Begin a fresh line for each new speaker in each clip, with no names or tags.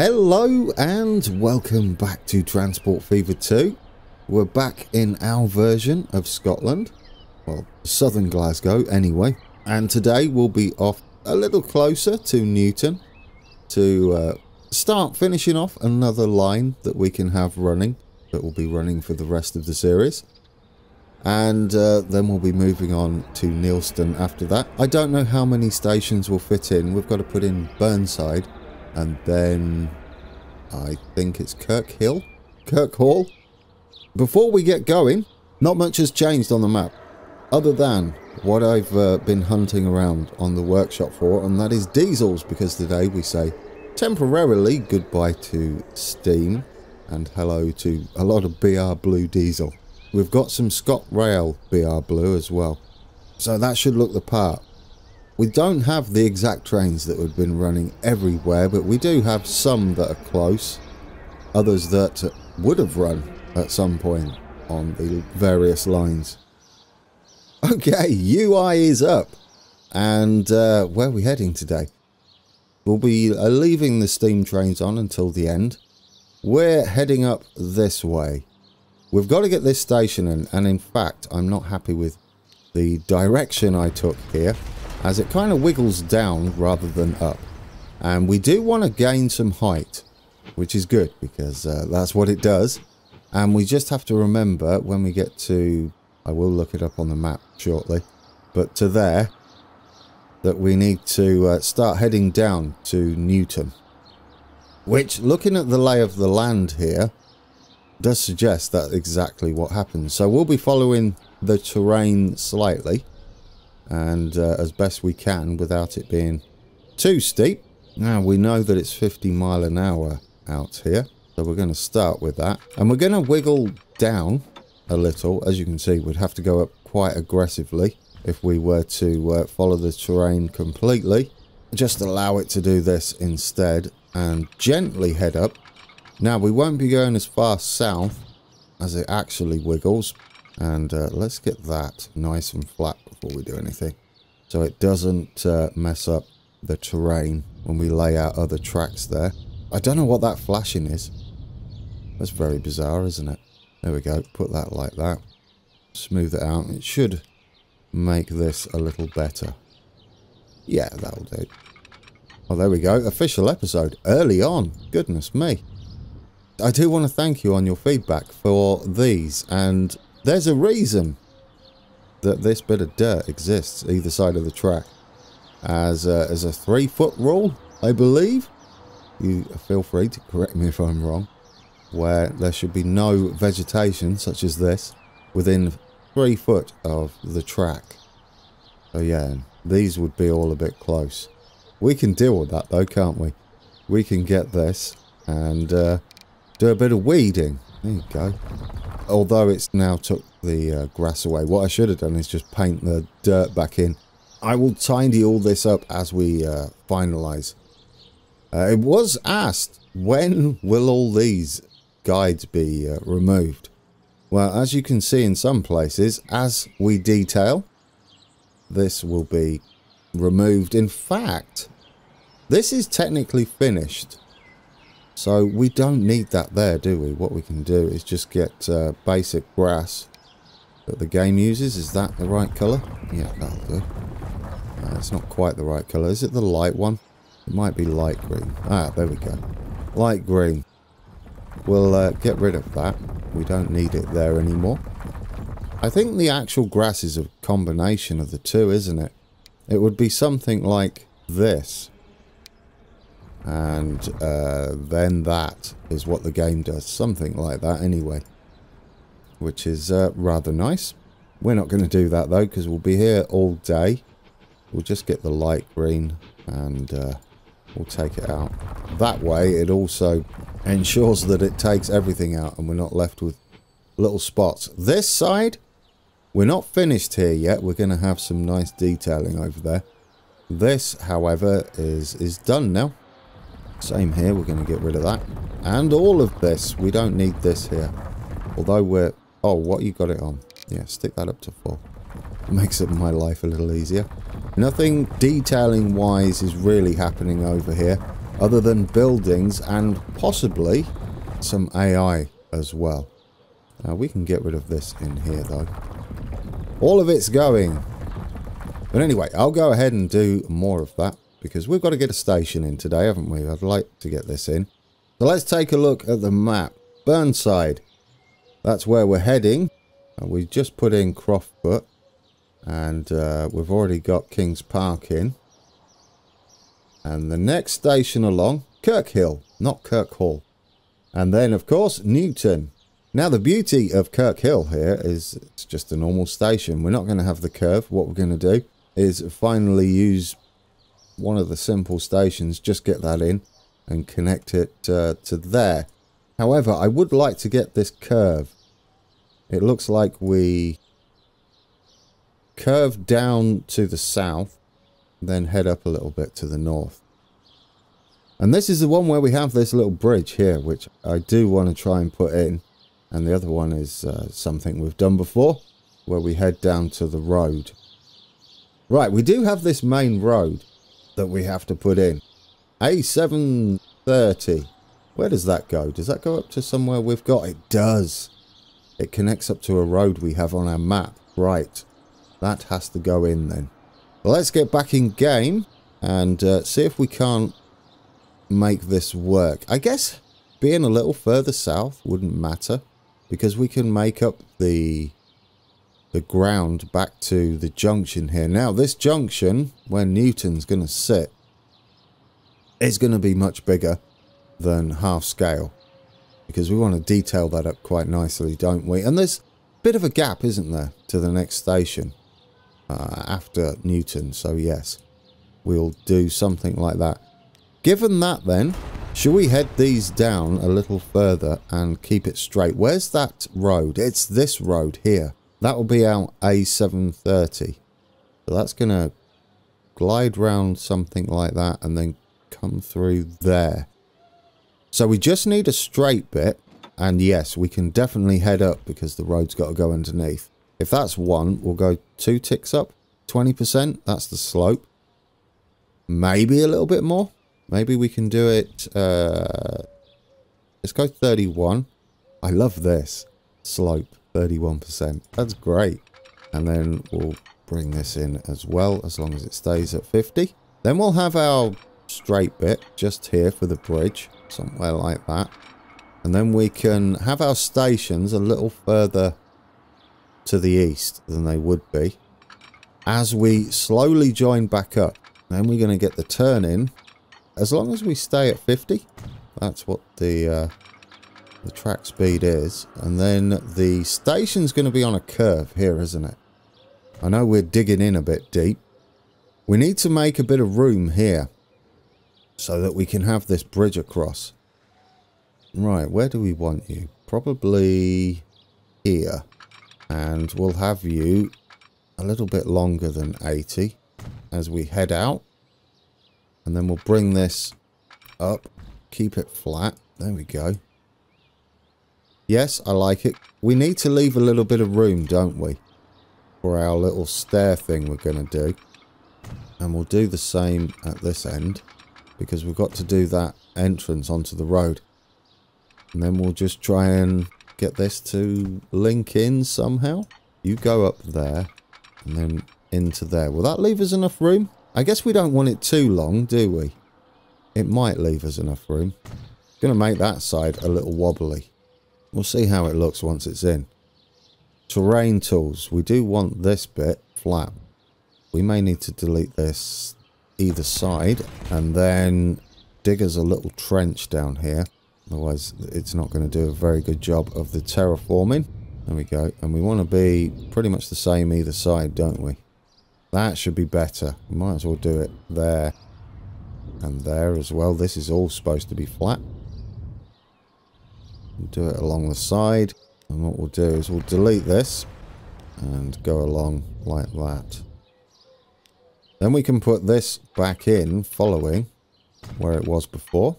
Hello and welcome back to Transport Fever 2. We're back in our version of Scotland. Well, southern Glasgow anyway. And today we'll be off a little closer to Newton to uh, start finishing off another line that we can have running that will be running for the rest of the series and uh, then we'll be moving on to Neilston after that. I don't know how many stations will fit in. We've got to put in Burnside and then I think it's Kirkhill, Kirkhall. Before we get going, not much has changed on the map other than what I've uh, been hunting around on the workshop for and that is diesels because today we say temporarily goodbye to Steam and hello to a lot of BR Blue diesel. We've got some ScotRail BR Blue as well. So that should look the part. We don't have the exact trains that have been running everywhere, but we do have some that are close. Others that would have run at some point on the various lines. Okay, UI is up. And uh, where are we heading today? We'll be uh, leaving the steam trains on until the end. We're heading up this way. We've got to get this station in, and in fact, I'm not happy with the direction I took here, as it kind of wiggles down rather than up. And we do want to gain some height, which is good, because uh, that's what it does. And we just have to remember when we get to, I will look it up on the map shortly, but to there, that we need to uh, start heading down to Newton. Which, looking at the lay of the land here, does suggest that exactly what happens. So we'll be following the terrain slightly and uh, as best we can without it being too steep. Now we know that it's 50 mile an hour out here. So we're going to start with that. And we're going to wiggle down a little. As you can see, we'd have to go up quite aggressively if we were to uh, follow the terrain completely. Just allow it to do this instead and gently head up now, we won't be going as far south as it actually wiggles. And uh, let's get that nice and flat before we do anything. So it doesn't uh, mess up the terrain when we lay out other tracks there. I don't know what that flashing is. That's very bizarre, isn't it? There we go. Put that like that. Smooth it out. It should make this a little better. Yeah, that'll do. Oh, there we go. Official episode. Early on. Goodness me. I do want to thank you on your feedback for these, and there's a reason that this bit of dirt exists either side of the track as a, as a three foot rule, I believe. You feel free to correct me if I'm wrong, where there should be no vegetation such as this within three foot of the track. So yeah, these would be all a bit close. We can deal with that though, can't we? We can get this and uh, do a bit of weeding. There you go. Although it's now took the uh, grass away. What I should have done is just paint the dirt back in. I will tidy all this up as we uh, finalise. Uh, it was asked, when will all these guides be uh, removed? Well, as you can see in some places, as we detail, this will be removed. In fact, this is technically finished. So we don't need that there, do we? What we can do is just get uh, basic grass that the game uses. Is that the right colour? Yeah, that'll do. Uh, it's not quite the right colour. Is it the light one? It might be light green. Ah, there we go. Light green. We'll uh, get rid of that. We don't need it there anymore. I think the actual grass is a combination of the two, isn't it? It would be something like this and uh, then that is what the game does something like that anyway. Which is uh, rather nice. We're not going to do that though because we'll be here all day. We'll just get the light green and uh, we'll take it out. That way it also ensures that it takes everything out and we're not left with little spots. This side we're not finished here yet. We're going to have some nice detailing over there. This however is is done now same here, we're going to get rid of that. And all of this. We don't need this here. Although we're... Oh, what you got it on? Yeah, stick that up to full. Makes it my life a little easier. Nothing detailing-wise is really happening over here. other than buildings and possibly some AI as well. Uh, we can get rid of this in here though. All of it's going. But anyway, I'll go ahead and do more of that because we've got to get a station in today, haven't we? I'd like to get this in. So let's take a look at the map. Burnside. That's where we're heading. Uh, we just put in Croftfoot and uh, we've already got King's Park in. And the next station along, Kirkhill, not Kirkhall. And then, of course, Newton. Now, the beauty of Kirkhill here is it's just a normal station. We're not going to have the curve. What we're going to do is finally use one of the simple stations, just get that in and connect it uh, to there. However, I would like to get this curve. It looks like we curve down to the south, then head up a little bit to the north. And this is the one where we have this little bridge here, which I do want to try and put in. And the other one is uh, something we've done before, where we head down to the road. Right, we do have this main road that we have to put in. A730. Where does that go? Does that go up to somewhere we've got? It does. It connects up to a road we have on our map. Right. That has to go in then. Well, let's get back in game and uh, see if we can't make this work. I guess being a little further south wouldn't matter because we can make up the the ground back to the junction here. Now, this junction, where Newton's going to sit, is going to be much bigger than half scale because we want to detail that up quite nicely, don't we? And there's a bit of a gap, isn't there, to the next station uh, after Newton. So, yes, we'll do something like that. Given that, then, should we head these down a little further and keep it straight? Where's that road? It's this road here. That will be our A730. So that's going to glide round something like that and then come through there. So we just need a straight bit. And yes, we can definitely head up because the road's got to go underneath. If that's one, we'll go two ticks up. 20%, that's the slope. Maybe a little bit more. Maybe we can do it... Uh, let's go 31. I love this. Slope, 31%. That's great. And then we'll bring this in as well, as long as it stays at 50. Then we'll have our straight bit just here for the bridge, somewhere like that. And then we can have our stations a little further to the east than they would be. As we slowly join back up, then we're going to get the turn in as long as we stay at 50, that's what the uh, the track speed is. And then the station's going to be on a curve here, isn't it? I know we're digging in a bit deep. We need to make a bit of room here so that we can have this bridge across. Right, where do we want you? Probably here. And we'll have you a little bit longer than 80 as we head out. And then we'll bring this up, keep it flat. There we go. Yes, I like it. We need to leave a little bit of room, don't we? For our little stair thing we're going to do. And we'll do the same at this end. Because we've got to do that entrance onto the road. And then we'll just try and get this to link in somehow. You go up there. And then into there. Will that leave us enough room? I guess we don't want it too long, do we? It might leave us enough room. Going to make that side a little wobbly. We'll see how it looks once it's in. Terrain tools. We do want this bit flat. We may need to delete this either side and then dig us a little trench down here. Otherwise, it's not going to do a very good job of the terraforming. There we go. And we want to be pretty much the same either side, don't we? That should be better. We might as well do it there and there as well. This is all supposed to be flat. Do it along the side. And what we'll do is we'll delete this and go along like that. Then we can put this back in following where it was before.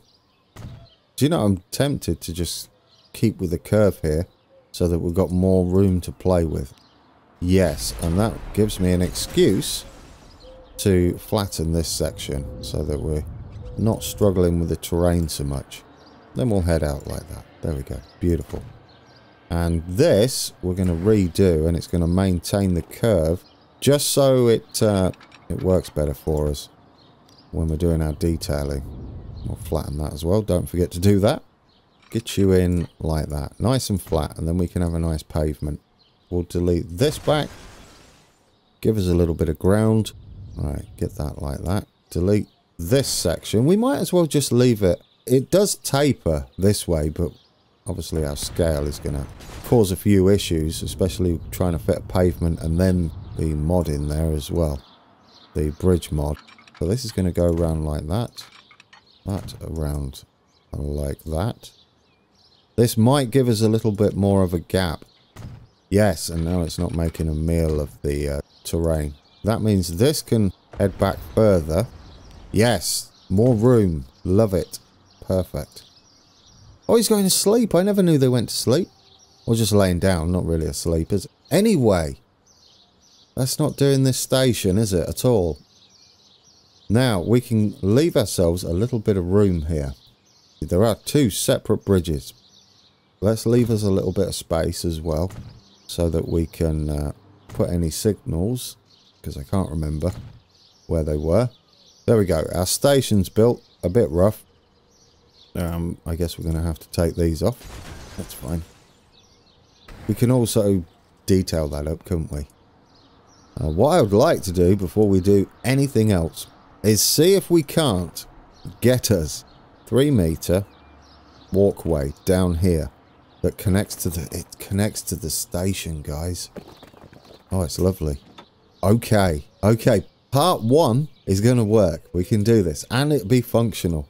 Do you know, I'm tempted to just keep with the curve here so that we've got more room to play with. Yes, and that gives me an excuse to flatten this section so that we're not struggling with the terrain so much. Then we'll head out like that. There we go. Beautiful. And this we're going to redo and it's going to maintain the curve just so it uh, it works better for us when we're doing our detailing. We'll flatten that as well. Don't forget to do that. Get you in like that. Nice and flat and then we can have a nice pavement. We'll delete this back. Give us a little bit of ground. Alright, get that like that. Delete this section. We might as well just leave it. It does taper this way, but obviously our scale is going to cause a few issues, especially trying to fit a pavement and then the mod in there as well. The bridge mod. So this is going to go around like that. That around like that. This might give us a little bit more of a gap. Yes, and now it's not making a meal of the uh, terrain. That means this can head back further. Yes, more room. Love it. Perfect. Oh, he's going to sleep. I never knew they went to sleep. Or just laying down, not really asleep, is? Anyway, that's not doing this station, is it, at all? Now, we can leave ourselves a little bit of room here. There are two separate bridges. Let's leave us a little bit of space as well, so that we can uh, put any signals, because I can't remember where they were. There we go. Our station's built, a bit rough, um, I guess we're going to have to take these off. That's fine. We can also detail that up, couldn't we? Uh, what I would like to do before we do anything else is see if we can't get us three meter walkway down here that connects to the it connects to the station guys. Oh it's lovely. Okay. Okay. Part one is going to work. We can do this. And it be functional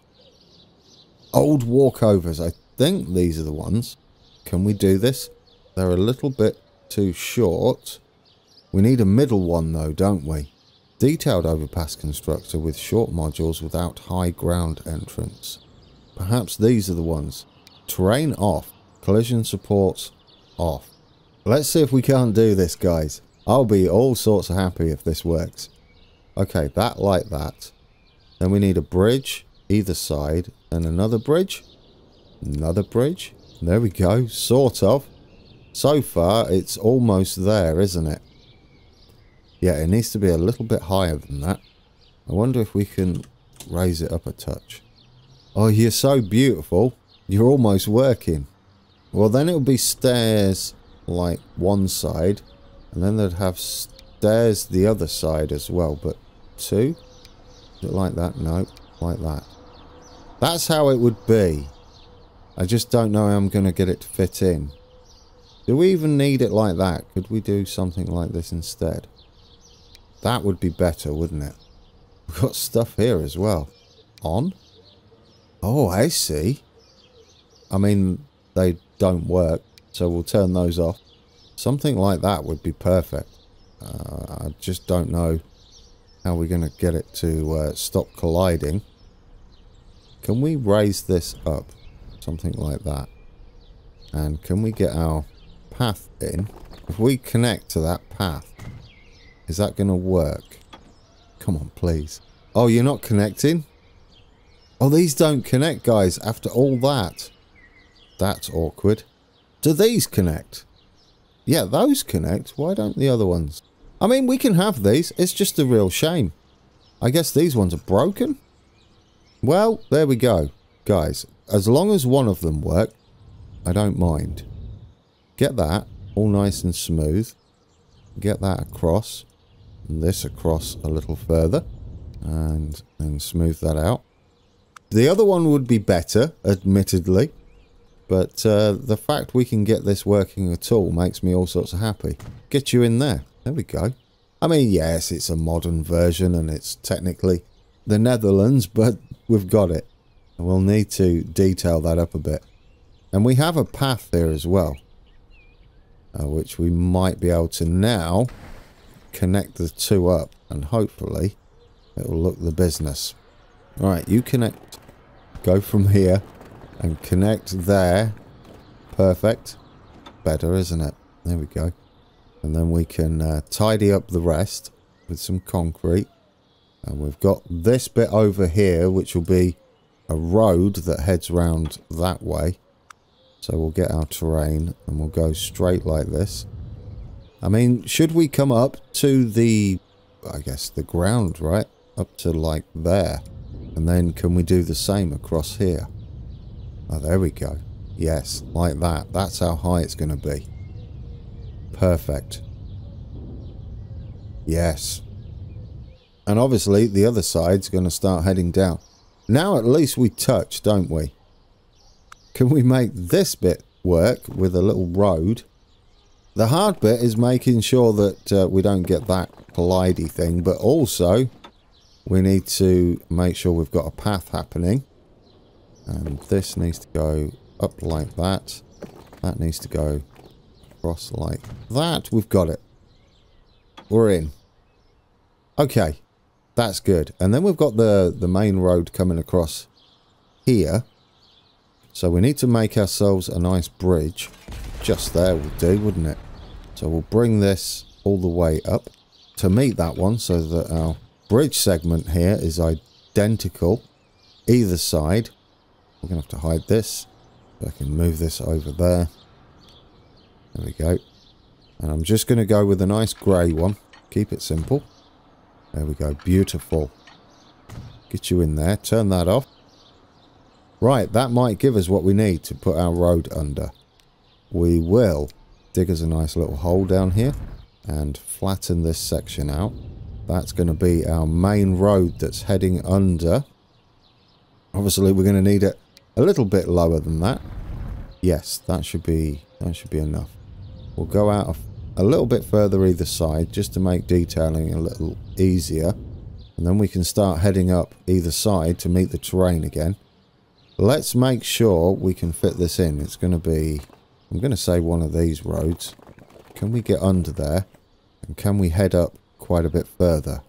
Old walkovers. I think these are the ones. Can we do this? They're a little bit too short. We need a middle one though, don't we? Detailed overpass constructor with short modules without high ground entrance. Perhaps these are the ones. Terrain off. Collision supports off. Let's see if we can't do this, guys. I'll be all sorts of happy if this works. Okay, that like that. Then we need a bridge either side and another bridge. Another bridge. There we go. Sort of. So far, it's almost there, isn't it? Yeah, it needs to be a little bit higher than that. I wonder if we can raise it up a touch. Oh, you're so beautiful. You're almost working. Well, then it'll be stairs like one side. And then they'd have stairs the other side as well. But two? Like that? No, like that. That's how it would be. I just don't know how I'm going to get it to fit in. Do we even need it like that? Could we do something like this instead? That would be better, wouldn't it? We've got stuff here as well. On? Oh, I see. I mean, they don't work, so we'll turn those off. Something like that would be perfect. Uh, I just don't know how we're going to get it to uh, stop colliding. Can we raise this up? Something like that. And can we get our path in? If we connect to that path, is that going to work? Come on, please. Oh, you're not connecting? Oh, these don't connect, guys, after all that. That's awkward. Do these connect? Yeah, those connect. Why don't the other ones? I mean, we can have these. It's just a real shame. I guess these ones are broken? Well, there we go. Guys, as long as one of them work, I don't mind. Get that all nice and smooth. Get that across. And this across a little further. And then smooth that out. The other one would be better, admittedly. But uh, the fact we can get this working at all makes me all sorts of happy. Get you in there. There we go. I mean, yes, it's a modern version and it's technically the Netherlands, but we've got it. We'll need to detail that up a bit. And we have a path there as well. Uh, which we might be able to now connect the two up. And hopefully it will look the business. Right, you connect. Go from here and connect there. Perfect. Better, isn't it? There we go. And then we can uh, tidy up the rest with some concrete. And we've got this bit over here, which will be a road that heads round that way. So we'll get our terrain and we'll go straight like this. I mean, should we come up to the, I guess, the ground, right? Up to like there. And then can we do the same across here? Oh, there we go. Yes, like that. That's how high it's going to be. Perfect. Yes. And obviously the other side's going to start heading down. Now at least we touch, don't we? Can we make this bit work with a little road? The hard bit is making sure that uh, we don't get that glidey thing, but also we need to make sure we've got a path happening. And this needs to go up like that. That needs to go across like that. We've got it. We're in. Okay. That's good. And then we've got the, the main road coming across here. So we need to make ourselves a nice bridge. Just there would do, wouldn't it? So we'll bring this all the way up to meet that one so that our bridge segment here is identical either side. We're going to have to hide this. So I can move this over there. There we go. And I'm just going to go with a nice grey one. Keep it simple. There we go. Beautiful. Get you in there. Turn that off. Right, that might give us what we need to put our road under. We will dig us a nice little hole down here and flatten this section out. That's going to be our main road that's heading under. Obviously, we're going to need it a little bit lower than that. Yes, that should be that should be enough. We'll go out a little bit further either side just to make detailing a little easier. And then we can start heading up either side to meet the terrain again. Let's make sure we can fit this in. It's going to be, I'm going to say one of these roads. Can we get under there? And can we head up quite a bit further?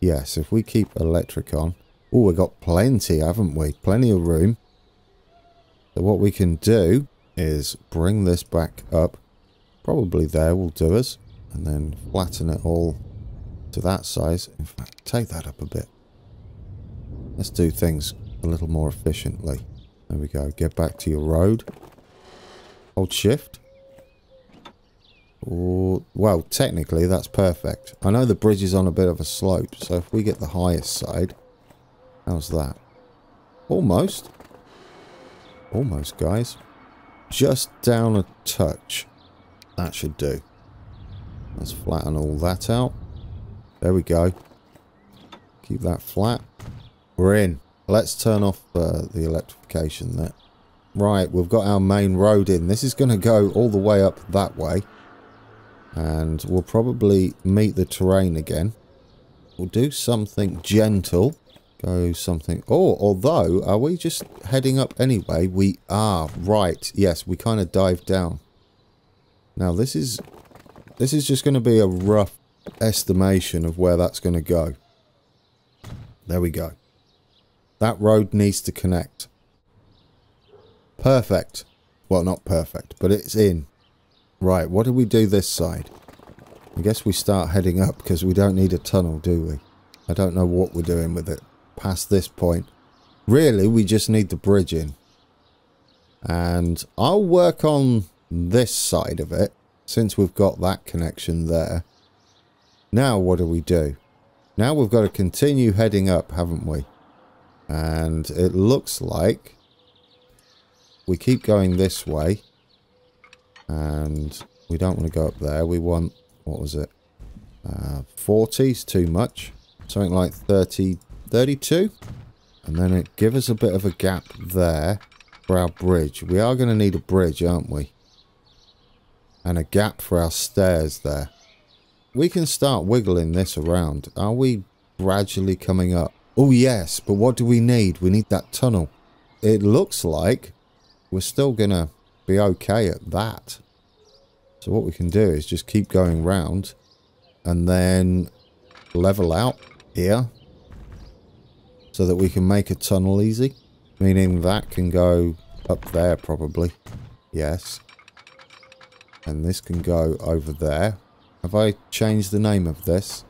Yes, if we keep electric on. Oh, we've got plenty, haven't we? Plenty of room. So what we can do is bring this back up. Probably there will do us. And then flatten it all to that size. In fact, take that up a bit. Let's do things a little more efficiently. There we go. Get back to your road. Hold shift. Or, well, technically that's perfect. I know the bridge is on a bit of a slope, so if we get the highest side, how's that? Almost. Almost, guys. Just down a touch. That should do. Let's flatten all that out. There we go. Keep that flat. We're in. Let's turn off uh, the electrification there. Right, we've got our main road in. This is going to go all the way up that way. And we'll probably meet the terrain again. We'll do something gentle. Go something... Oh, although, are we just heading up anyway? We are. Right. Yes, we kind of dive down. Now, this is... This is just going to be a rough estimation of where that's going to go. There we go. That road needs to connect. Perfect. Well, not perfect, but it's in. Right, what do we do this side? I guess we start heading up because we don't need a tunnel, do we? I don't know what we're doing with it past this point. Really, we just need the bridge in. And I'll work on this side of it since we've got that connection there. Now what do we do? Now we've got to continue heading up, haven't we? And it looks like we keep going this way. And we don't want to go up there. We want, what was it? Uh, 40 is too much. Something like 30, 32. And then it give us a bit of a gap there for our bridge. We are going to need a bridge, aren't we? And a gap for our stairs there. We can start wiggling this around. Are we gradually coming up? Oh yes, but what do we need? We need that tunnel. It looks like we're still going to be okay at that. So what we can do is just keep going round and then level out here so that we can make a tunnel easy. Meaning that can go up there probably. Yes. And this can go over there. Have I changed the name of this?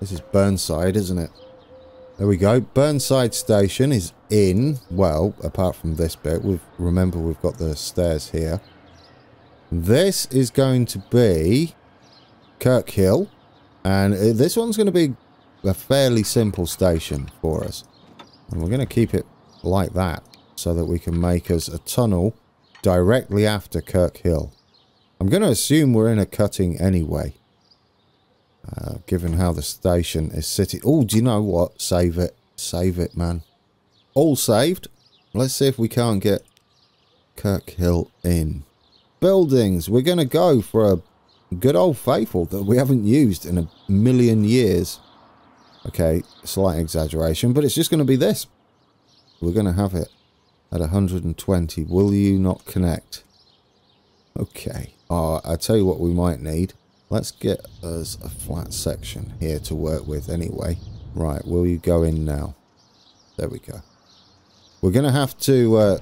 This is Burnside, isn't it? There we go. Burnside Station is in, well, apart from this bit, we've remember we've got the stairs here. This is going to be Kirkhill, and uh, this one's going to be a fairly simple station for us. And we're going to keep it like that so that we can make us a tunnel directly after Kirkhill. I'm going to assume we're in a cutting anyway. Uh, given how the station is sitting. Oh, do you know what? Save it. Save it, man. All saved. Let's see if we can't get Kirkhill in. Buildings. We're going to go for a good old faithful that we haven't used in a million years. Okay, slight exaggeration, but it's just going to be this. We're going to have it at 120. Will you not connect? Okay. Uh, I tell you what we might need. Let's get us a flat section here to work with anyway. Right, will you go in now? There we go. We're going to have to uh,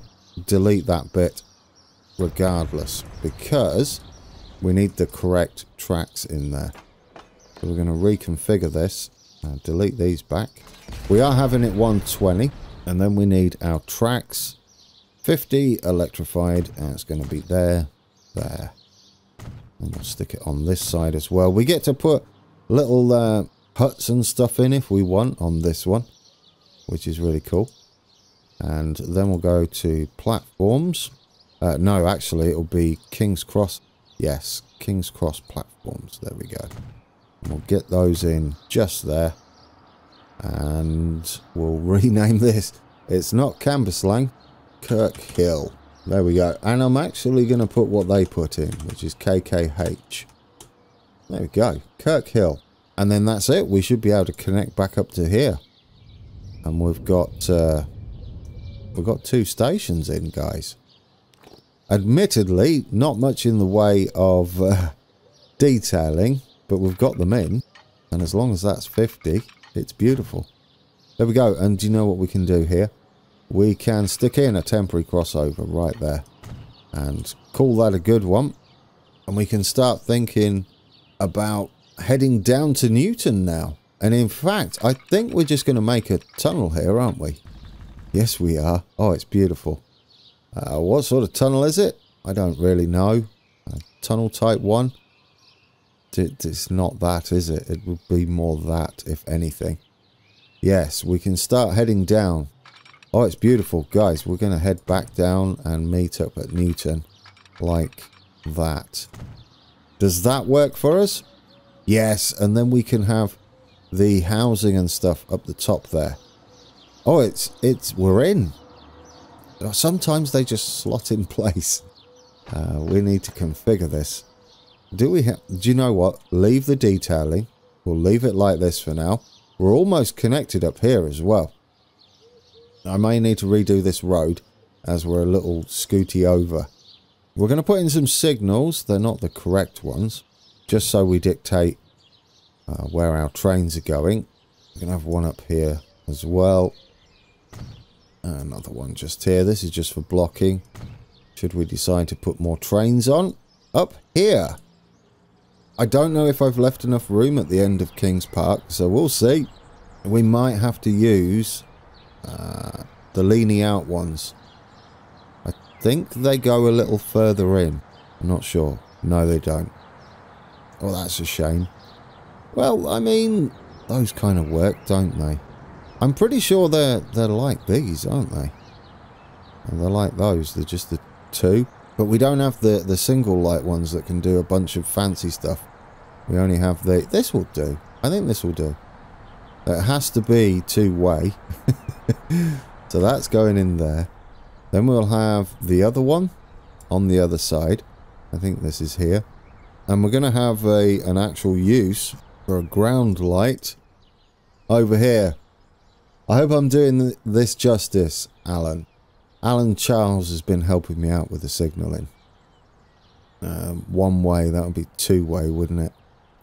delete that bit regardless because we need the correct tracks in there. So we're going to reconfigure this and delete these back. We are having it 120 and then we need our tracks 50 electrified and it's going to be there, there. And we'll stick it on this side as well. We get to put little uh, huts and stuff in if we want on this one, which is really cool. And then we'll go to platforms. Uh, no, actually, it'll be King's Cross. Yes, King's Cross platforms. There we go. And we'll get those in just there. And we'll rename this. It's not Cambuslang, Kirkhill. There we go. And I'm actually going to put what they put in, which is KKH. There we go. Kirkhill. And then that's it. We should be able to connect back up to here. And we've got uh, we've got two stations in, guys. Admittedly, not much in the way of uh, detailing, but we've got them in. And as long as that's 50, it's beautiful. There we go. And do you know what we can do here? We can stick in a temporary crossover right there and call that a good one. And we can start thinking about heading down to Newton now. And in fact, I think we're just going to make a tunnel here, aren't we? Yes, we are. Oh, it's beautiful. Uh, what sort of tunnel is it? I don't really know. A tunnel type 1? It's not that, is it? It would be more that, if anything. Yes, we can start heading down Oh, it's beautiful. Guys, we're going to head back down and meet up at Newton like that. Does that work for us? Yes, and then we can have the housing and stuff up the top there. Oh, it's, it's, we're in. Sometimes they just slot in place. Uh, we need to configure this. Do we have, do you know what? Leave the detailing. We'll leave it like this for now. We're almost connected up here as well. I may need to redo this road as we're a little scooty over. We're going to put in some signals. They're not the correct ones. Just so we dictate uh, where our trains are going. We're going to have one up here as well. Another one just here. This is just for blocking. Should we decide to put more trains on? Up here. I don't know if I've left enough room at the end of King's Park, so we'll see. We might have to use the leaning out ones. I think they go a little further in. I'm not sure. No, they don't. Oh, that's a shame. Well, I mean, those kind of work, don't they? I'm pretty sure they're they're like these, aren't they? And they're like those. They're just the two. But we don't have the, the single light ones that can do a bunch of fancy stuff. We only have the... This will do. I think this will do. It has to be two-way. so that's going in there. Then we'll have the other one on the other side. I think this is here. And we're going to have a an actual use for a ground light over here. I hope I'm doing this justice, Alan. Alan Charles has been helping me out with the signalling. Um, one way, that would be two way, wouldn't it?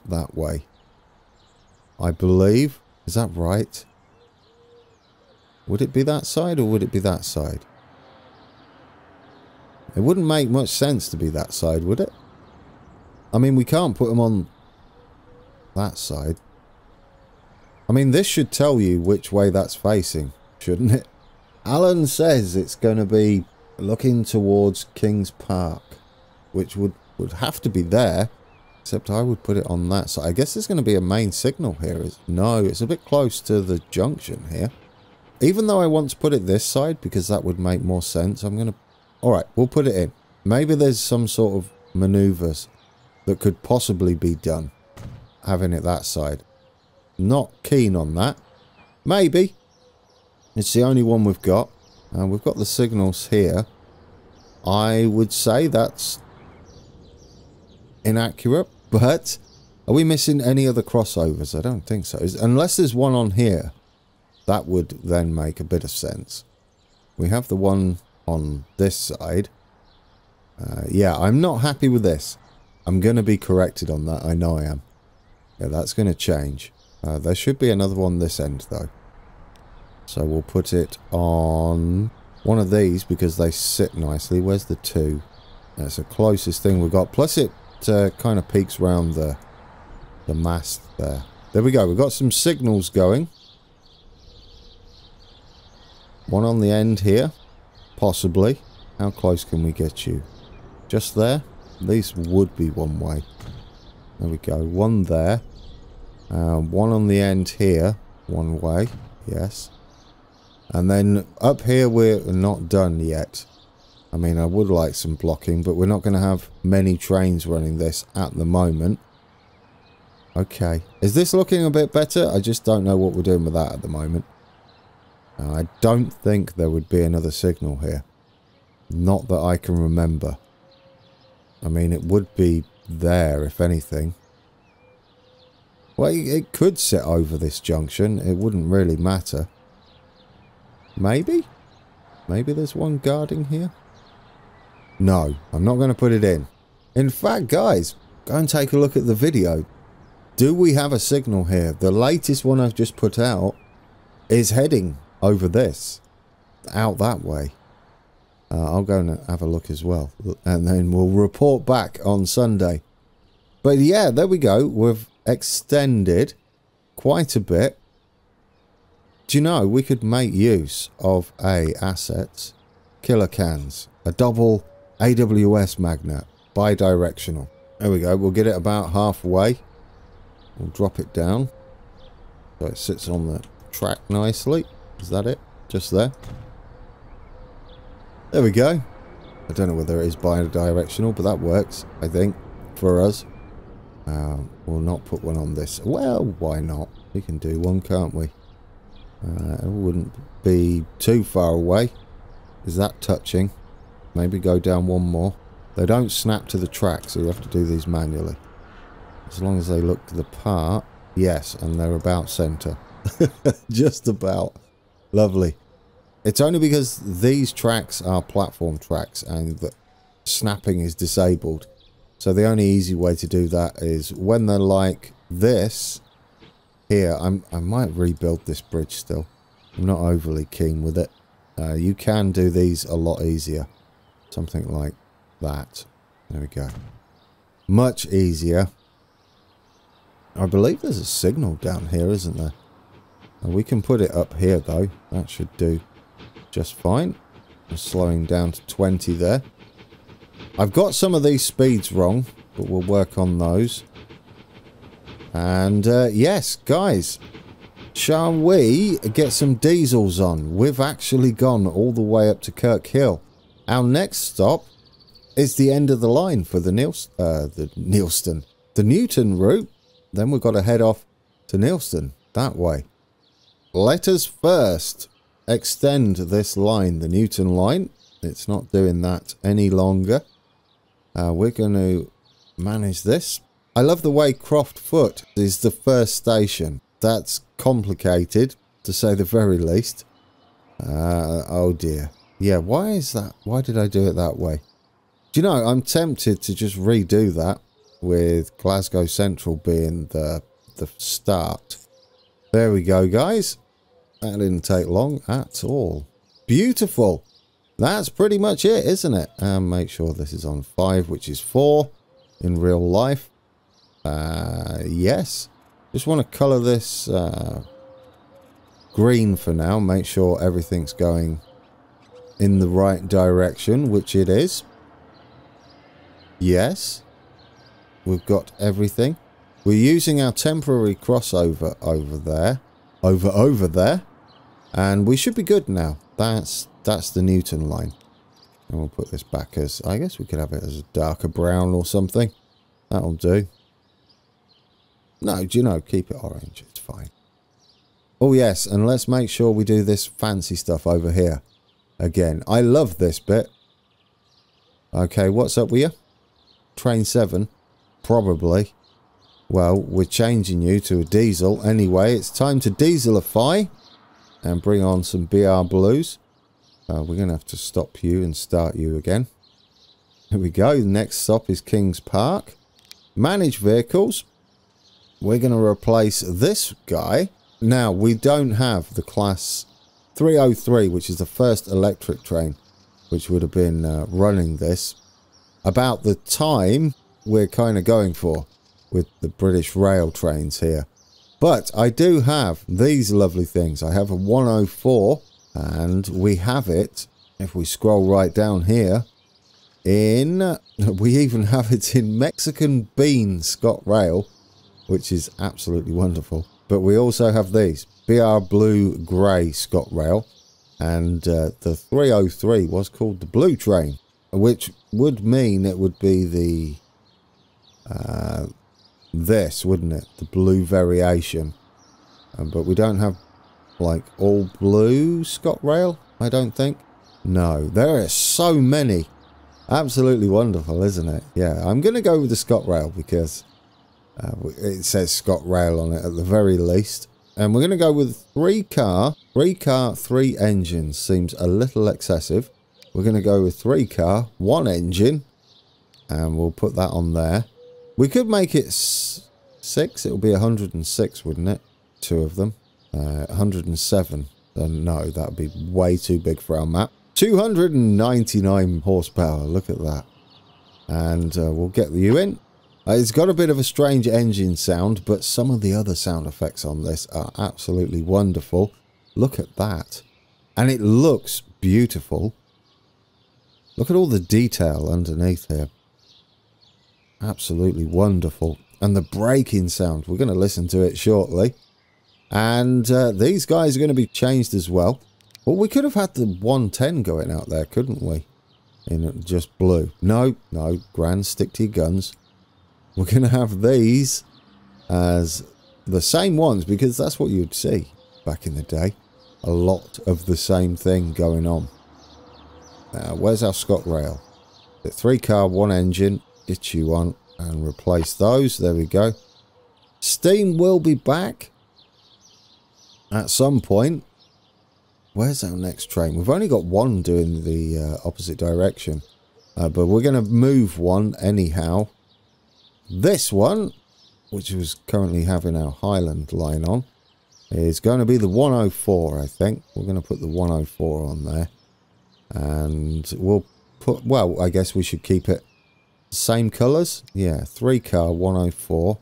That way. I believe. Is that right? Would it be that side or would it be that side? It wouldn't make much sense to be that side, would it? I mean, we can't put them on that side. I mean, this should tell you which way that's facing, shouldn't it? Alan says it's going to be looking towards Kings Park, which would, would have to be there, except I would put it on that side. I guess there's going to be a main signal here. No, it's a bit close to the junction here. Even though I want to put it this side, because that would make more sense, I'm going to... Alright, we'll put it in. Maybe there's some sort of maneuvers that could possibly be done, having it that side. Not keen on that. Maybe. It's the only one we've got. And we've got the signals here. I would say that's inaccurate, but are we missing any other crossovers? I don't think so. Unless there's one on here. That would then make a bit of sense. We have the one on this side. Uh, yeah, I'm not happy with this. I'm going to be corrected on that. I know I am. Yeah, that's going to change. Uh, there should be another one this end, though. So we'll put it on one of these because they sit nicely. Where's the two? That's the closest thing we've got. Plus it uh, kind of peeks round the, the mast there. There we go. We've got some signals going. One on the end here. Possibly. How close can we get you? Just there? These would be one way. There we go. One there. Uh, one on the end here. One way. Yes. And then up here we're not done yet. I mean, I would like some blocking, but we're not going to have many trains running this at the moment. Okay. Is this looking a bit better? I just don't know what we're doing with that at the moment. I don't think there would be another signal here. Not that I can remember. I mean, it would be there, if anything. Well, it could sit over this junction. It wouldn't really matter. Maybe? Maybe there's one guarding here? No, I'm not going to put it in. In fact, guys, go and take a look at the video. Do we have a signal here? The latest one I've just put out is heading over this. Out that way. Uh, I'll go and have a look as well. And then we'll report back on Sunday. But yeah, there we go. We've extended quite a bit do you know, we could make use of A, assets, killer cans, a double AWS magnet, bi-directional. There we go, we'll get it about halfway. We'll drop it down. So it sits on the track nicely. Is that it? Just there? There we go. I don't know whether it is bi-directional, but that works, I think, for us. Um, we'll not put one on this. Well, why not? We can do one, can't we? Uh, it wouldn't be too far away. Is that touching? Maybe go down one more. They don't snap to the track, so you have to do these manually. As long as they look the part. Yes, and they're about centre. Just about. Lovely. It's only because these tracks are platform tracks and the snapping is disabled. So the only easy way to do that is when they're like this, here, I'm, I might rebuild this bridge still. I'm not overly keen with it. Uh, you can do these a lot easier. Something like that. There we go. Much easier. I believe there's a signal down here, isn't there? We can put it up here, though. That should do just fine. I'm slowing down to 20 there. I've got some of these speeds wrong, but we'll work on those. And uh, yes, guys, shall we get some diesels on? We've actually gone all the way up to Kirkhill. Our next stop is the end of the line for the Nils uh, the the Newton route. Then we've got to head off to Neilston that way. Let us first extend this line, the Newton line. It's not doing that any longer. Uh, we're going to manage this I love the way Croftfoot is the first station. That's complicated, to say the very least. Uh, oh dear. Yeah, why is that? Why did I do it that way? Do you know, I'm tempted to just redo that with Glasgow Central being the, the start. There we go, guys. That didn't take long at all. Beautiful. That's pretty much it, isn't it? And make sure this is on 5, which is 4 in real life. Uh, yes. Just want to colour this uh, green for now. Make sure everything's going in the right direction, which it is. Yes. We've got everything. We're using our temporary crossover over there. Over over there. And we should be good now. That's that's the Newton line. And we'll put this back as, I guess we could have it as a darker brown or something. That'll do. No, do you know, keep it orange. It's fine. Oh yes, and let's make sure we do this fancy stuff over here. Again, I love this bit. Okay, what's up with you? Train 7? Probably. Well, we're changing you to a diesel. Anyway, it's time to dieselify and bring on some BR Blues. Uh, we're going to have to stop you and start you again. Here we go. The next stop is Kings Park. Manage vehicles. We're going to replace this guy. Now, we don't have the class 303, which is the first electric train, which would have been uh, running this. About the time we're kind of going for with the British rail trains here. But I do have these lovely things. I have a 104 and we have it, if we scroll right down here, in, we even have it in Mexican Bean ScotRail, which is absolutely wonderful. But we also have these, BR Blue Grey ScotRail, and uh, the 303 was called the Blue Train, which would mean it would be the uh, this, wouldn't it? The blue variation. Um, but we don't have like all blue ScotRail, I don't think. No, there are so many. Absolutely wonderful, isn't it? Yeah, I'm going to go with the ScotRail because uh, it says ScotRail on it at the very least. And we're going to go with three car, three car, three engines. Seems a little excessive. We're going to go with three car, one engine. And we'll put that on there. We could make it six. It would be 106, wouldn't it? Two of them. Uh, 107. Uh, no, that would be way too big for our map. 299 horsepower. Look at that. And uh, we'll get you in. Uh, it's got a bit of a strange engine sound, but some of the other sound effects on this are absolutely wonderful. Look at that. And it looks beautiful. Look at all the detail underneath here. Absolutely wonderful. And the braking sound, we're going to listen to it shortly. And uh, these guys are going to be changed as well. Well, we could have had the 110 going out there, couldn't we? In just blue. No, no, grand, stick to your guns. We're going to have these as the same ones because that's what you'd see back in the day. A lot of the same thing going on. Now, where's our ScotRail? The three car, one engine. Get you on and replace those. There we go. Steam will be back at some point. Where's our next train? We've only got one doing the uh, opposite direction. Uh, but we're going to move one anyhow. This one, which was currently having our Highland line on, is going to be the 104, I think. We're going to put the 104 on there. And we'll put, well, I guess we should keep it same colours. Yeah, 3 car 104.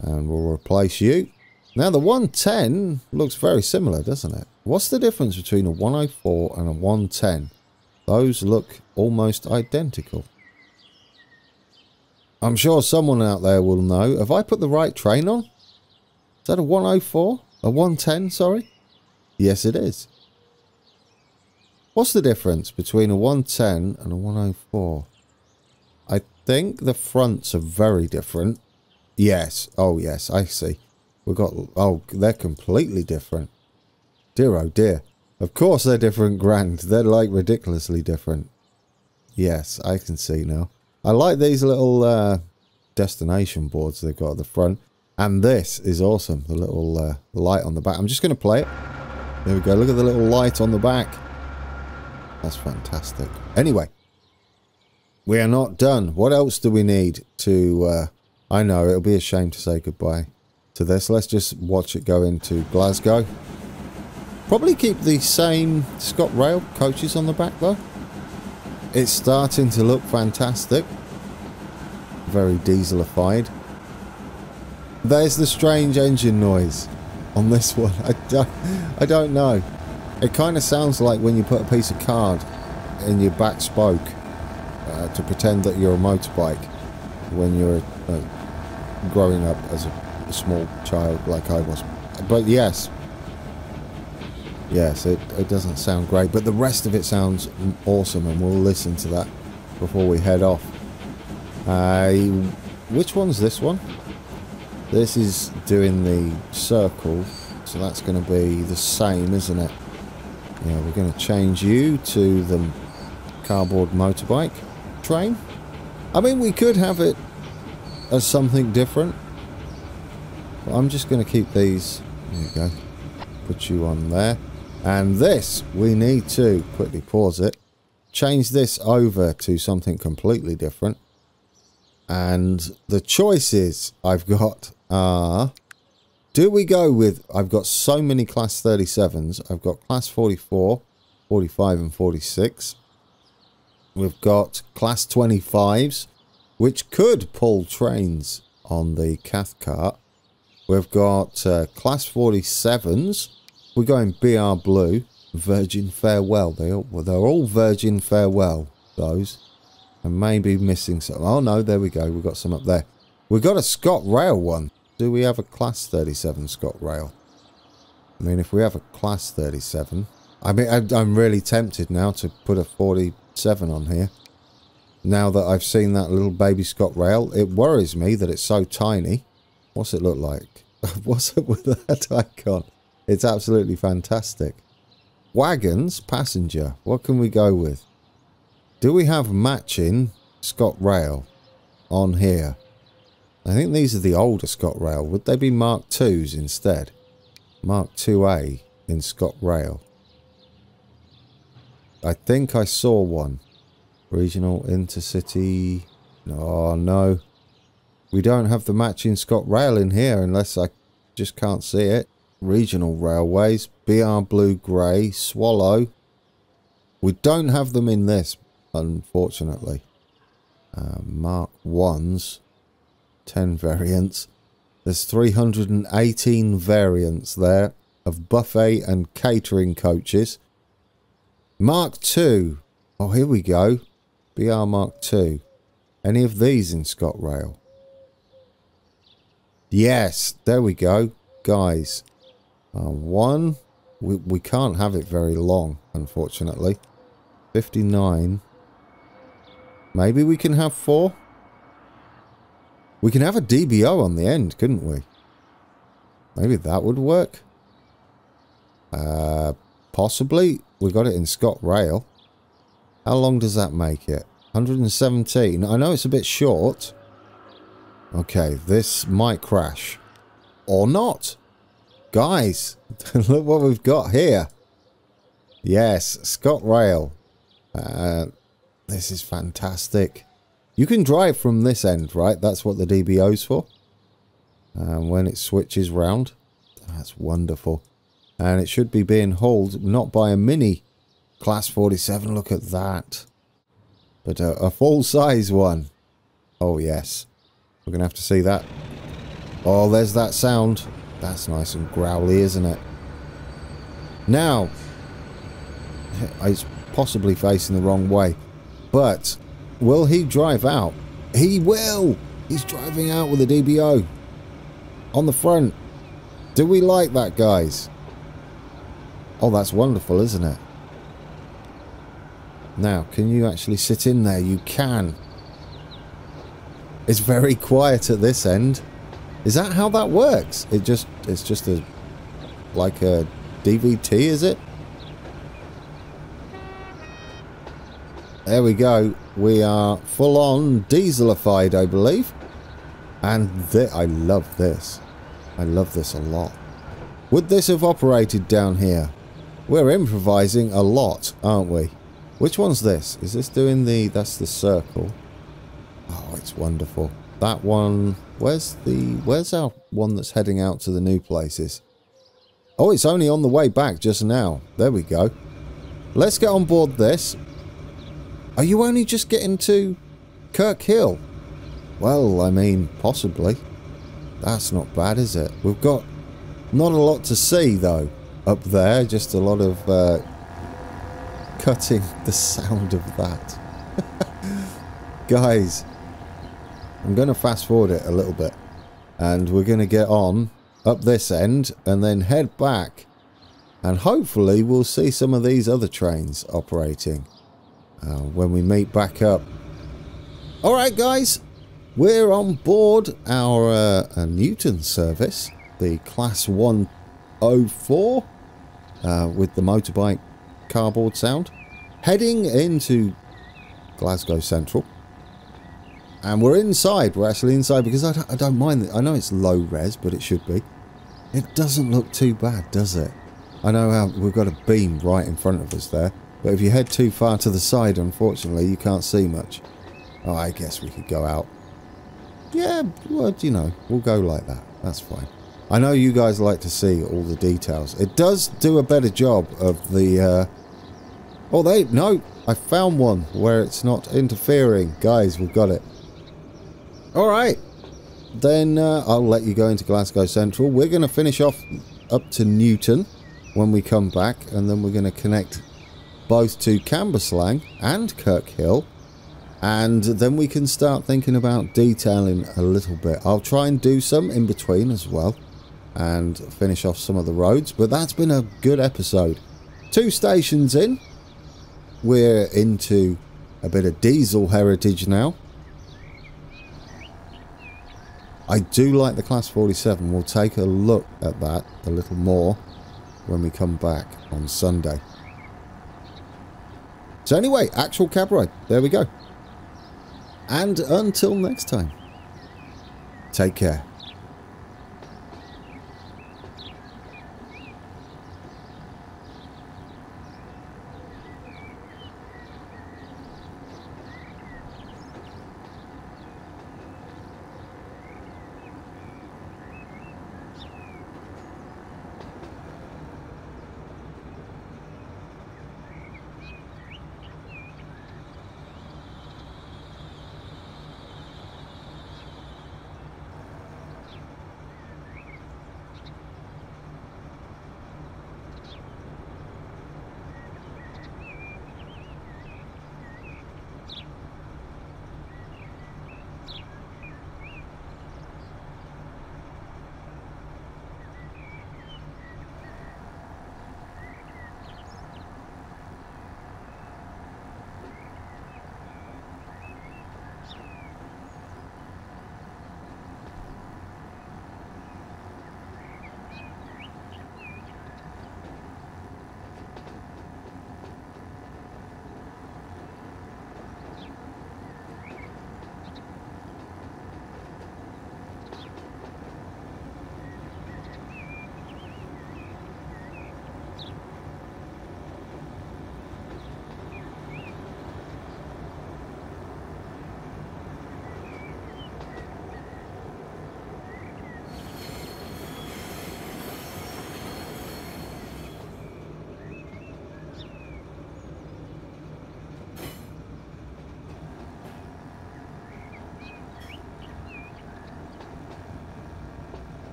And we'll replace you. Now the 110 looks very similar, doesn't it? What's the difference between a 104 and a 110? Those look almost identical. I'm sure someone out there will know. Have I put the right train on? Is that a 104? A 110, sorry? Yes, it is. What's the difference between a 110 and a 104? Think the fronts are very different. Yes. Oh, yes, I see. We've got... Oh, they're completely different. Dear, oh dear. Of course they're different, Grand. They're, like, ridiculously different. Yes, I can see now. I like these little uh, destination boards they've got at the front. And this is awesome, the little uh, light on the back. I'm just going to play it. There we go. Look at the little light on the back. That's fantastic. Anyway, we are not done. What else do we need to... Uh, I know, it'll be a shame to say goodbye to this. Let's just watch it go into Glasgow. Probably keep the same ScotRail coaches on the back, though. It's starting to look fantastic. Very dieselified. There's the strange engine noise on this one. I don't, I don't know. It kind of sounds like when you put a piece of card in your back spoke uh, to pretend that you're a motorbike when you're uh, growing up as a, a small child like I was. But yes, yes, it, it doesn't sound great, but the rest of it sounds awesome, and we'll listen to that before we head off. Uh, which one's this one? This is doing the circle, so that's going to be the same, isn't it? Yeah, we're going to change you to the cardboard motorbike train. I mean, we could have it as something different. But I'm just going to keep these. There you go. Put you on there. And this, we need to quickly pause it. Change this over to something completely different. And the choices I've got are... Do we go with... I've got so many Class 37s. I've got Class 44, 45 and 46. We've got Class 25s, which could pull trains on the Cathcart. We've got uh, Class 47s. We're going BR Blue, Virgin Farewell. They, they're all Virgin Farewell, those. And maybe missing some. Oh, no, there we go. We've got some up there. We've got a ScotRail one. Do we have a Class 37 ScotRail? I mean, if we have a Class 37... I mean, I'm really tempted now to put a 47 on here. Now that I've seen that little baby ScotRail, it worries me that it's so tiny. What's it look like? What's up with that icon? It's absolutely fantastic. Wagons, passenger. What can we go with? Do we have matching ScotRail on here? I think these are the older ScotRail. Would they be Mark 2s instead? Mark 2A in ScotRail. I think I saw one. Regional Intercity. Oh, no. We don't have the matching ScotRail in here unless I just can't see it. Regional Railways. BR Blue Grey. Swallow. We don't have them in this, unfortunately. Uh, Mark 1s. 10 variants. There's 318 variants there of buffet and catering coaches. Mark 2. Oh, here we go. BR Mark 2. Any of these in ScotRail? Yes, there we go. Guys. Uh, one. We, we can't have it very long, unfortunately. 59. Maybe we can have four? We can have a DBO on the end, couldn't we? Maybe that would work. Uh, possibly. We got it in ScotRail. How long does that make it? 117. I know it's a bit short. Okay, this might crash. Or not. Guys, look what we've got here. Yes, ScotRail. Uh, this is fantastic. You can drive from this end, right? That's what the DBO's for. And when it switches round, that's wonderful. And it should be being hauled not by a mini class 47. Look at that. But a, a full-size one. Oh, yes. We're going to have to see that. Oh, there's that sound. That's nice and growly, isn't it? Now, it's possibly facing the wrong way. But Will he drive out? He will! He's driving out with a DBO. On the front. Do we like that, guys? Oh, that's wonderful, isn't it? Now, can you actually sit in there? You can. It's very quiet at this end. Is that how that works? It just, it's just a, like a DVT, is it? There we go. We are full on dieselified, I believe. And I love this. I love this a lot. Would this have operated down here? We're improvising a lot, aren't we? Which one's this? Is this doing the... That's the circle. Oh, it's wonderful. That one... Where's the... Where's our one that's heading out to the new places? Oh, it's only on the way back just now. There we go. Let's get on board this. Are you only just getting to Kirkhill? Well, I mean, possibly. That's not bad, is it? We've got not a lot to see, though. Up there. Just a lot of uh, cutting the sound of that. Guys, I'm going to fast forward it a little bit. And we're going to get on up this end and then head back. And hopefully we'll see some of these other trains operating uh, when we meet back up. Alright guys, we're on board our uh, Newton service, the Class 104 uh, with the motorbike cardboard sound, heading into Glasgow Central. And we're inside, we're actually inside because I don't, I don't mind, I know it's low res, but it should be. It doesn't look too bad, does it? I know we've got a beam right in front of us there, but if you head too far to the side, unfortunately, you can't see much. Oh, I guess we could go out. Yeah, well, you know, we'll go like that. That's fine. I know you guys like to see all the details. It does do a better job of the... Uh... Oh, they... No, I found one where it's not interfering. Guys, we've got it. Alright. Then uh, I'll let you go into Glasgow Central. We're going to finish off up to Newton when we come back. And then we're going to connect both to Cambuslang and Kirkhill. And then we can start thinking about detailing a little bit. I'll try and do some in between as well. And finish off some of the roads. But that's been a good episode. Two stations in. We're into a bit of diesel heritage now. I do like the Class 47. We'll take a look at that a little more when we come back on Sunday. So anyway, actual cab ride. There we go. And until next time, take care.